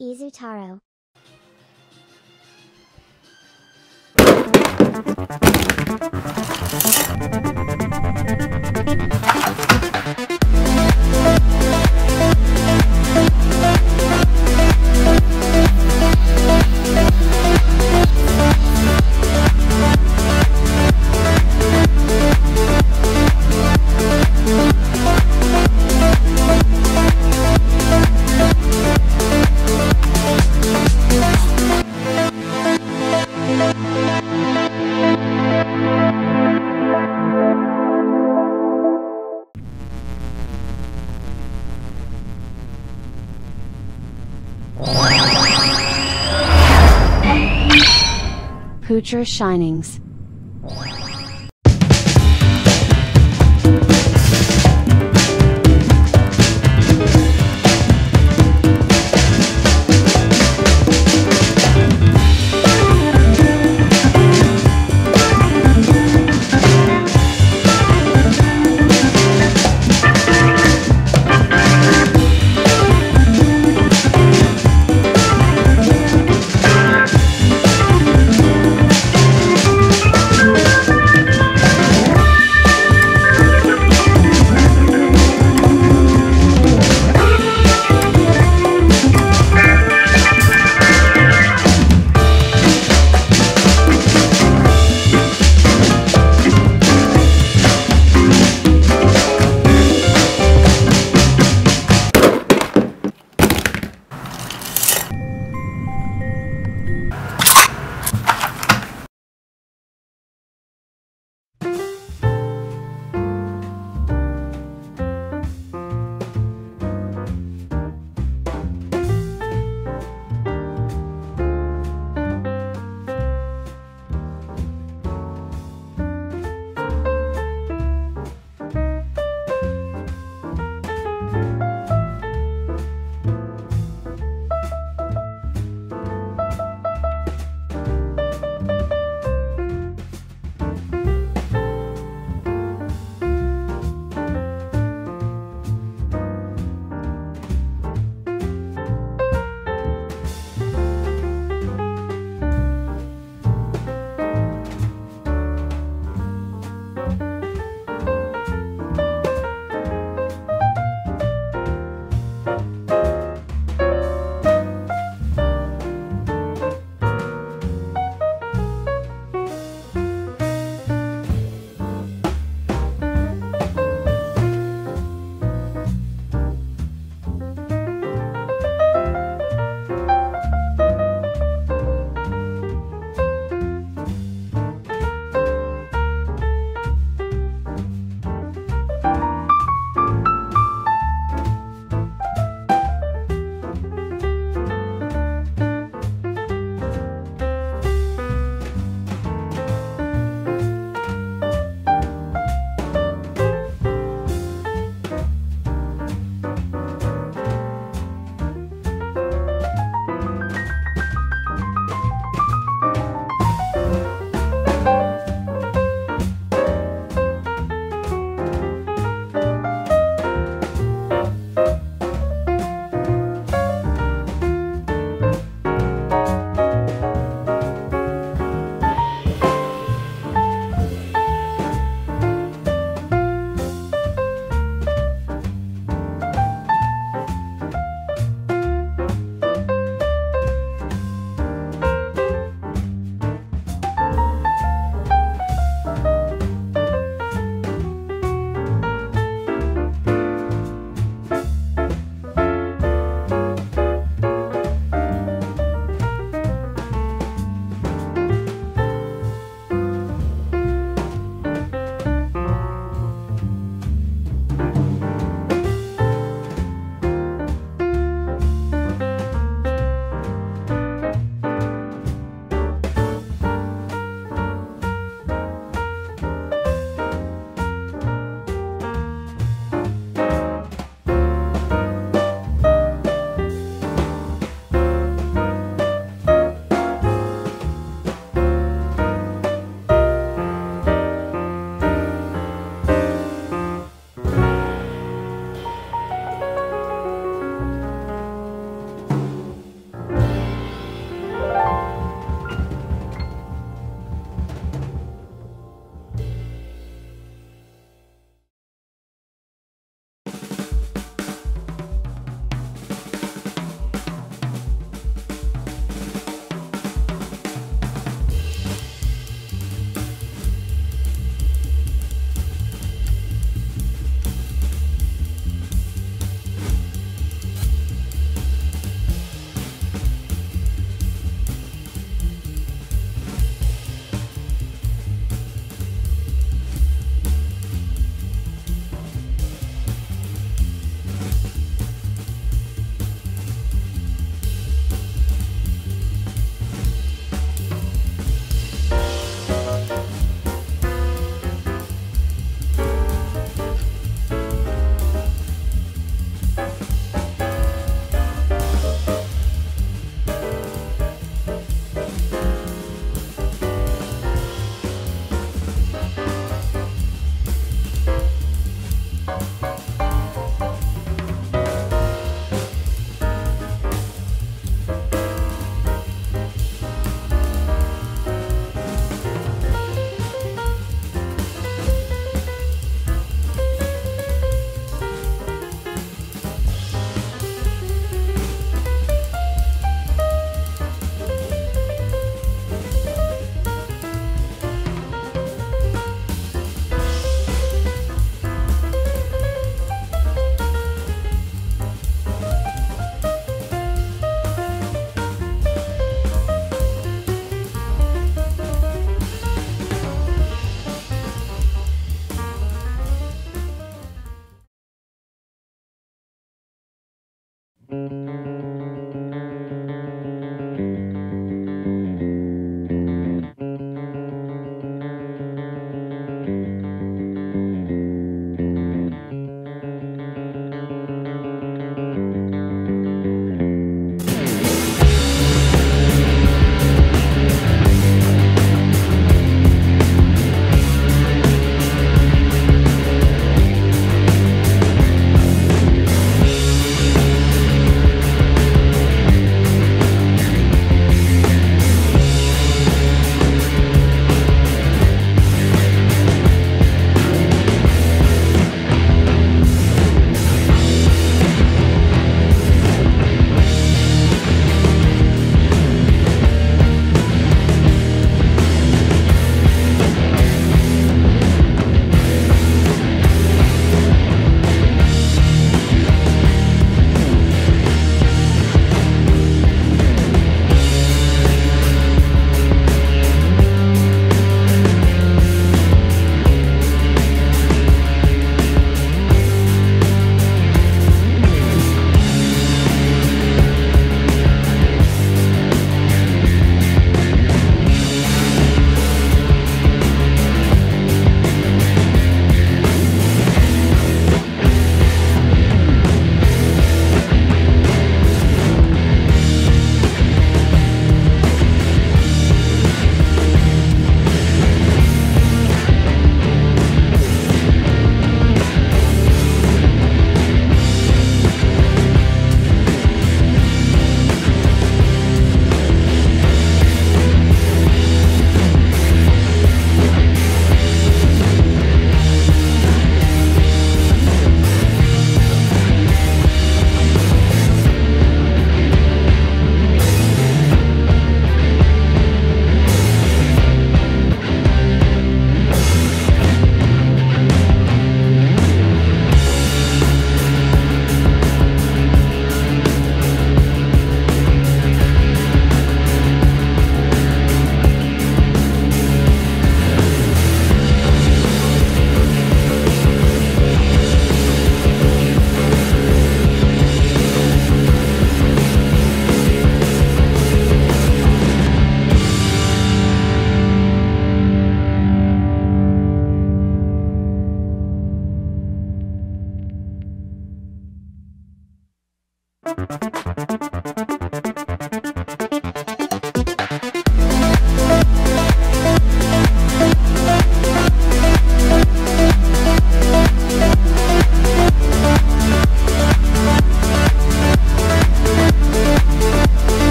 Izutaro. Poocher Shinings